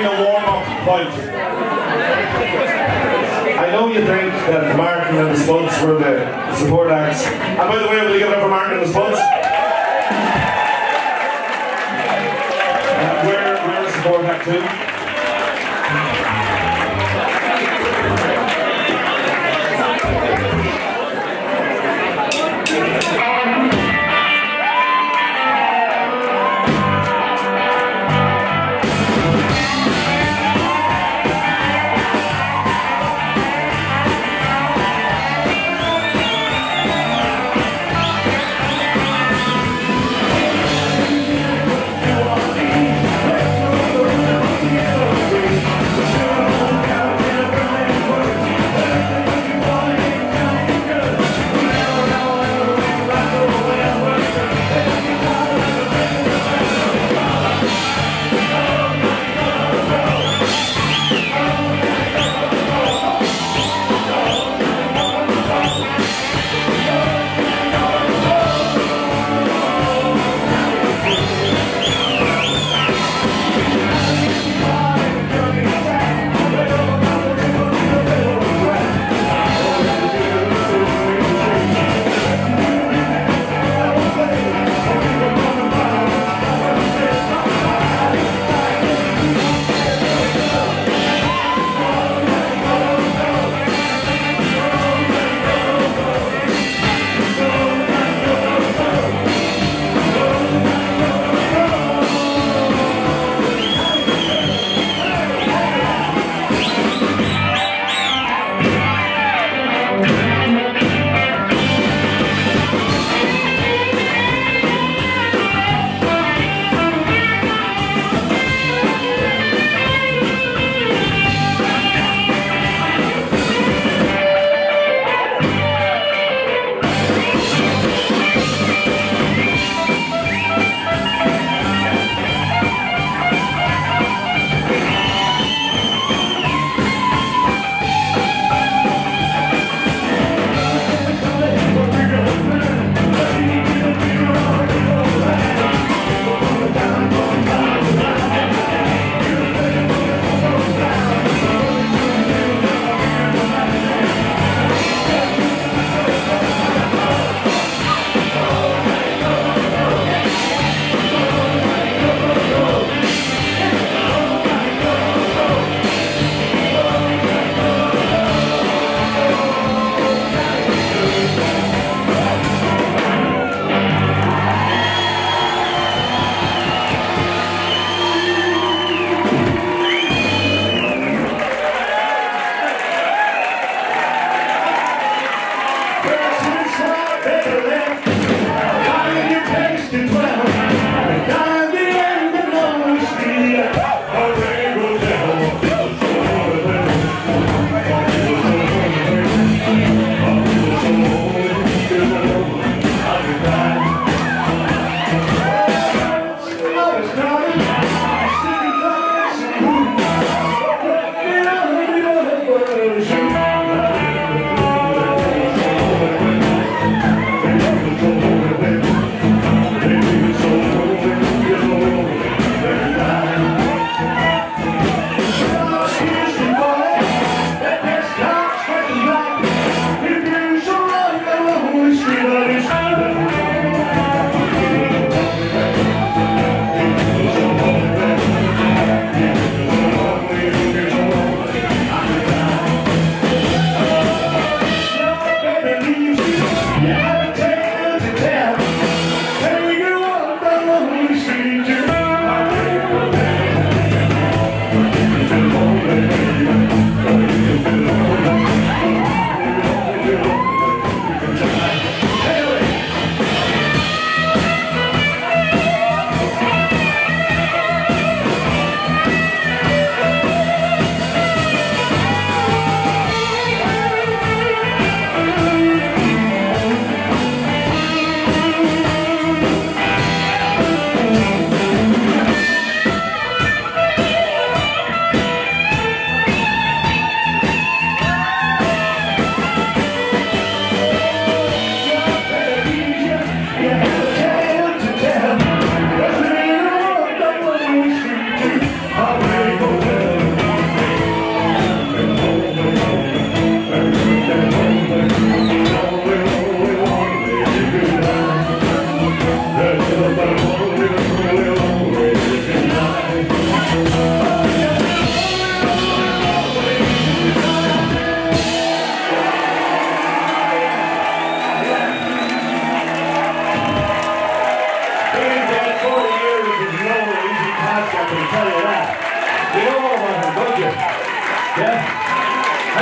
been a warm-up fight. I know you think that Martin and the Spuds were the support acts. And by the way, will you give it up for Martin and the Spuds? Uh, we're, we're a support act too.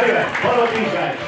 Anyway, what about these guys?